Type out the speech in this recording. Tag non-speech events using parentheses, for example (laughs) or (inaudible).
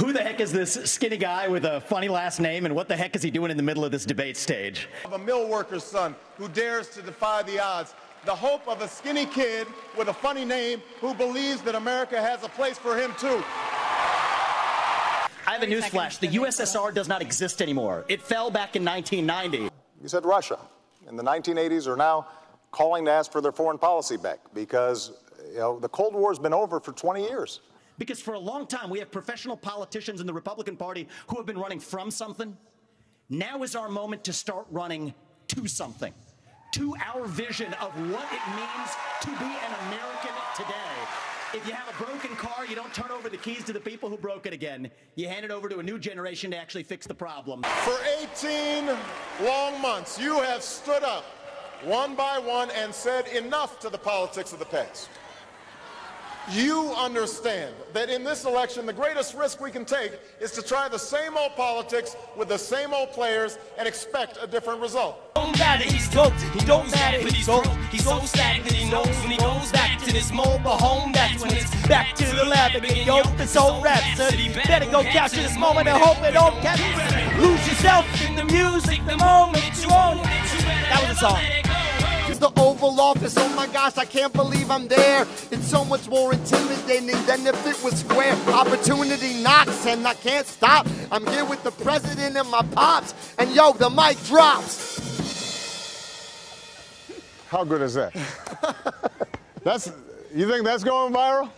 Who the heck is this skinny guy with a funny last name, and what the heck is he doing in the middle of this debate stage? Of a mill worker's son who dares to defy the odds. The hope of a skinny kid with a funny name who believes that America has a place for him too. I have a newsflash. The USSR does not exist anymore. It fell back in 1990. You said Russia in the 1980s are now calling to ask for their foreign policy back because you know, the Cold War has been over for 20 years. Because for a long time, we have professional politicians in the Republican Party who have been running from something. Now is our moment to start running to something, to our vision of what it means to be an American today. If you have a broken car, you don't turn over the keys to the people who broke it again. You hand it over to a new generation to actually fix the problem. For 18 long months, you have stood up one by one and said enough to the politics of the past you understand that in this election, the greatest risk we can take is to try the same old politics with the same old players and expect a different result. Don't matter, he's dope. He don't matter, he's dope. He's so that he knows when he goes back to this mobile home. That's when it's back to the lab old. Better go capture this moment and hope it don't catch. Lose yourself in the music the moment you own it. That was the song Oval Office. Oh my gosh, I can't believe I'm there. It's so much more intimidating than if it was square. Opportunity knocks and I can't stop. I'm here with the president and my pops. And yo, the mic drops. How good is that? (laughs) that's you think that's going viral?